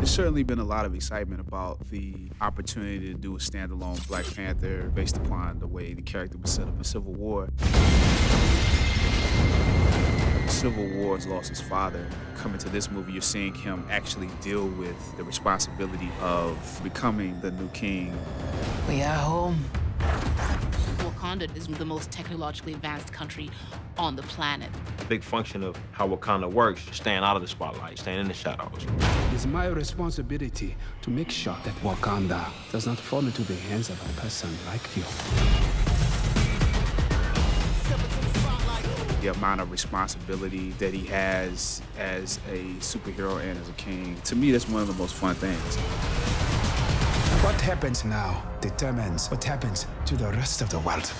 There's certainly been a lot of excitement about the opportunity to do a standalone Black Panther based upon the way the character was set up in Civil War. Civil War has lost his father. Coming to this movie, you're seeing him actually deal with the responsibility of becoming the new king. We are home. Wakanda is the most technologically advanced country on the planet. A big function of how Wakanda works, staying out of the spotlight, staying in the shadows. It is my responsibility to make sure that Wakanda does not fall into the hands of a person like you. The amount of responsibility that he has as a superhero and as a king, to me, that's one of the most fun things. What happens now determines what happens to the rest of the world.